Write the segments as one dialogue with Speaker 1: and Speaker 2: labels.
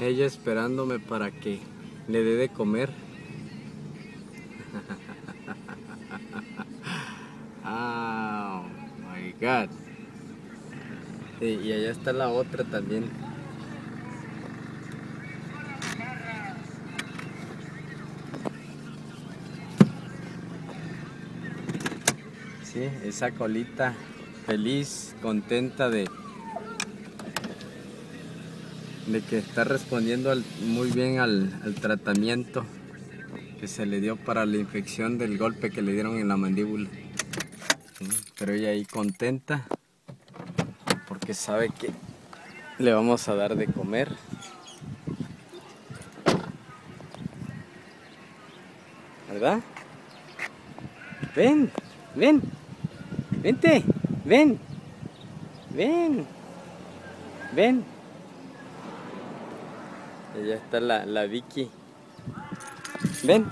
Speaker 1: Ella esperándome para que le dé de comer. oh my god. Y allá está la otra también. Sí, esa colita feliz, contenta de, de que está respondiendo muy bien al, tratamiento que se le dio para la infección del golpe que le dieron en la mandíbula. Pero ella ahí contenta porque sabe que le vamos a dar de comer. ¿Verdad? Ven, ven, vente, ven, ven, ven. Allá está la, la Vicky. Ven.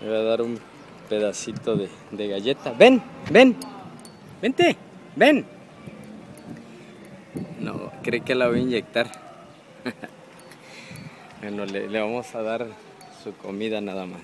Speaker 1: Voy a dar un pedacito de, de galleta. Ven, ven, vente, ven. No, cree que la voy a inyectar. bueno, le, le vamos a dar su comida nada más.